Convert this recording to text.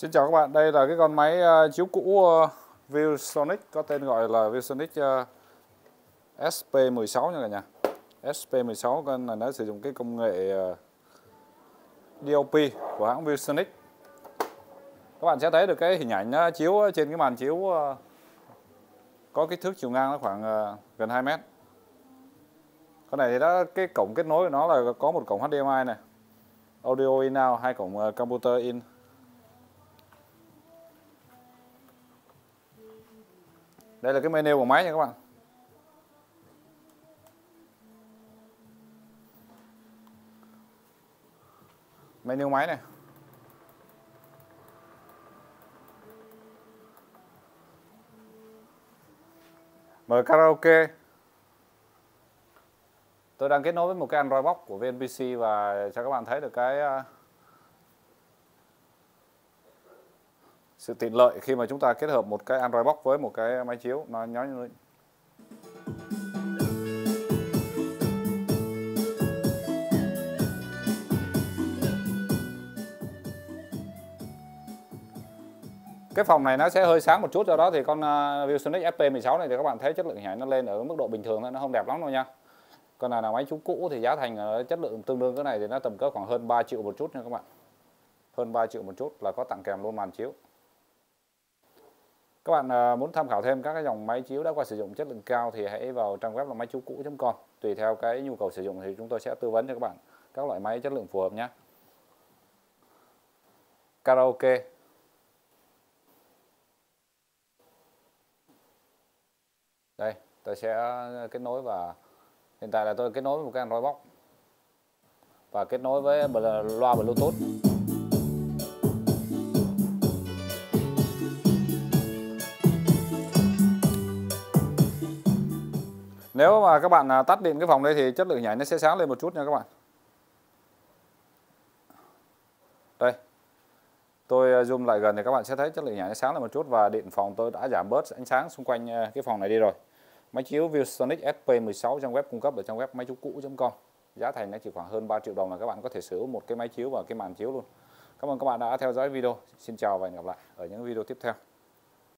Xin chào các bạn, đây là cái con máy uh, chiếu cũ ờ, uh, ViewSonic có tên gọi là ViewSonic uh, ờ, SP16 nha cả nhà. SP16 con này nó sử dụng cái công nghệ uh, DLP của hãng ViewSonic. Các bạn sẽ thấy được cái hình ảnh uh, chiếu trên cái màn chiếu uh, có kích thước chiều ngang nó khoảng uh, gần 2 mét. Con này thì đã cái cổng kết nối của nó là có một cổng HDMI này, audio in out, hai cổng uh, computer in Đây là cái menu của máy nha các bạn. Menu máy này. Mở karaoke. Tôi đang kết nối với một cái Android box của VNPC và cho các bạn thấy được cái à, sự tiện lợi khi mà chúng ta kết hợp một cái Android Box với một cái máy chiếu. Nó nhói như cái phòng này nó sẽ hơi sáng một chút, do đó thì con à, ViewSonic FP16 này thì các bạn thấy chất lượng hình ảnh nó lên ở mức độ bình thường thôi, nó không đẹp lắm đâu nha. Còn là là máy chú cũ thì giá thành à, chất lượng tương đương cái này thì nó tầm cỡ khoảng hơn 3 triệu một chút nha các bạn. Hơn 3 triệu một chút là có tặng kèm luôn màn chiếu các bạn à, muốn tham khảo thêm các cái dòng máy chiếu đã qua sử dụng chất lượng cao thì hãy vào trang web là máy chiếu cũ.com. Tùy theo cái nhu cầu sử dụng thì chúng tôi sẽ tư vấn cho các bạn các loại máy chất lượng phù hợp nhé. Karaoke. Đây, tôi sẽ kết nối và hiện tại là tôi kết nối với một cái Android box và kết nối với loa Bluetooth. Nếu mà các bạn à, tắt điện cái phòng đây thì chất lượng nhảy nó sẽ sáng lên một chút nha các bạn. Đây. Tôi à, zoom lại gần thì các bạn sẽ thấy chất lượng nhảy nó sáng lên một chút và điện phòng tôi đã giảm bớt ánh sáng xung quanh à, cái phòng này đi rồi. Máy chiếu ViewSonic SP16 trong web cung cấp ở trong web máy chiếu cũ.com. Giá thành nó chỉ khoảng hơn 3 triệu đồng là các bạn có thể sử dụng một cái máy chiếu và cái màn chiếu luôn. Cảm ơn các bạn đã theo dõi video. Xin chào và hẹn gặp lại ở những video tiếp theo.